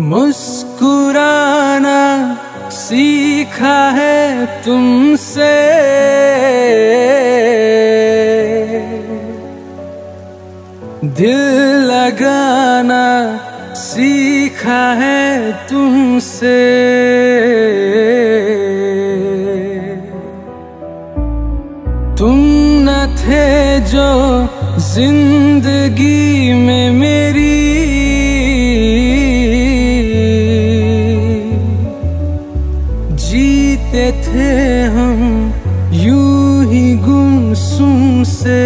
मुस्कुराना सीखा है तुमसे। दिल लगाना सीखा है तुमसे। तुम न थे जो ज़िंदगी में मेरी से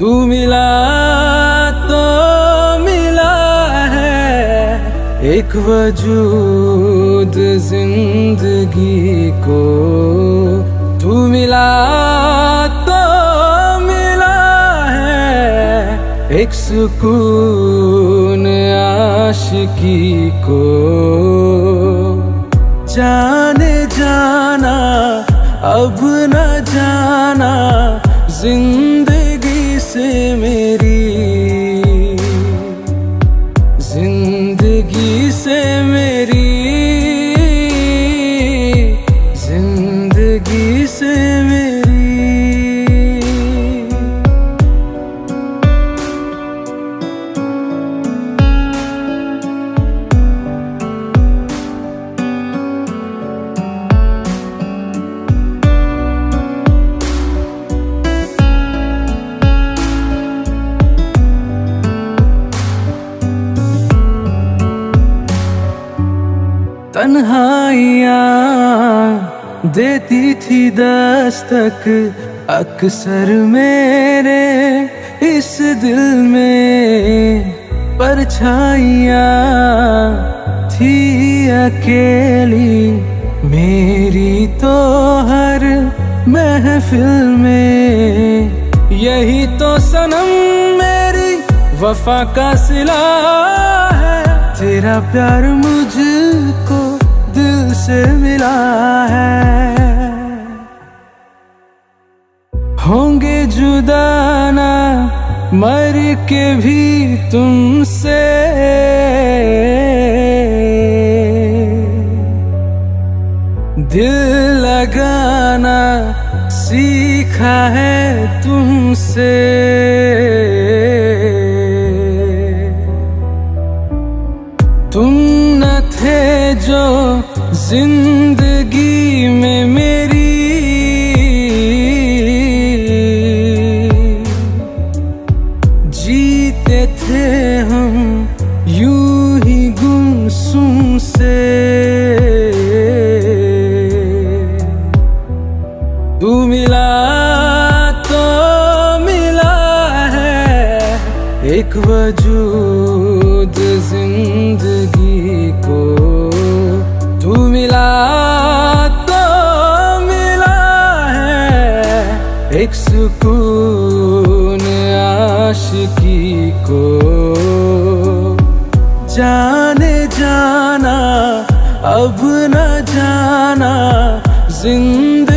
तू मिला तो मिला है एक वजूद ज़िंदगी को। तू मिला तो मिला है एक सुकून आशिकी को। जाने जाना अब न जाना ज़िंदगी से मेरी तन्हाइयाँ देती थी दस्तक अक्सर मेरे इस दिल में परछाइया थी अकेली। मेरी तो हर महफिल में यही तो सनम, मेरी वफा का सिला है। तेरा प्यार मुझको जुदाना मर के भी तुमसे। दिल लगाना सीखा है तुमसे। तुम न थे जो ज़िंदगी में जीते थे हम, यू ही गुमसुम से। तू मिला तो मिला है, एक वजूद ज़िंदगी को। तू मिला तो मिला है, एक सुकून आशिकी को। जाने जाना अब न जाना ज़िंदगी